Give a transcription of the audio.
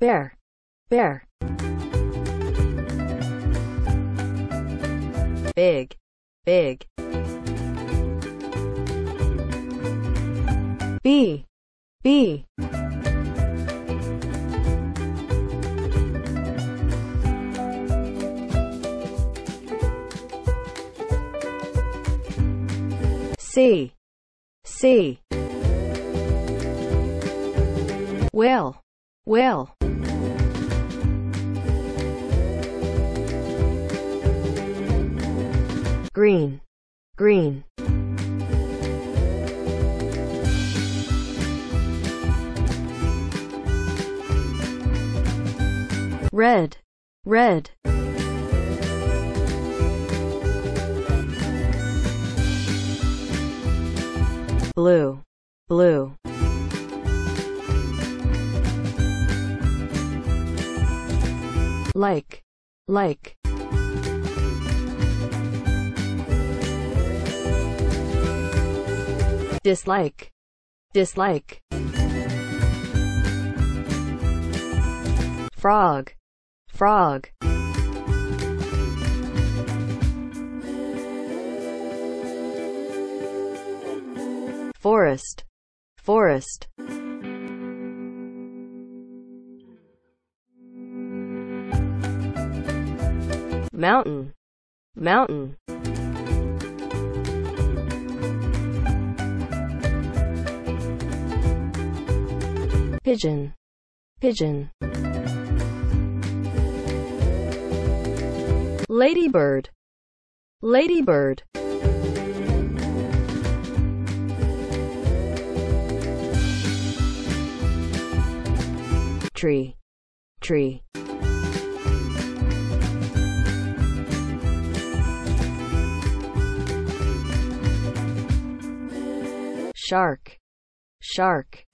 bear, bear. Big, big. Bee, Bee. Sea, Sea. Whale, whale. Green, green. Red, red. Blue, blue. Like, like. Dislike, dislike. Frog, frog. Forest, forest. Mountain, mountain. Pigeon, pigeon. Ladybird, ladybird. Tree, tree. Shark, shark.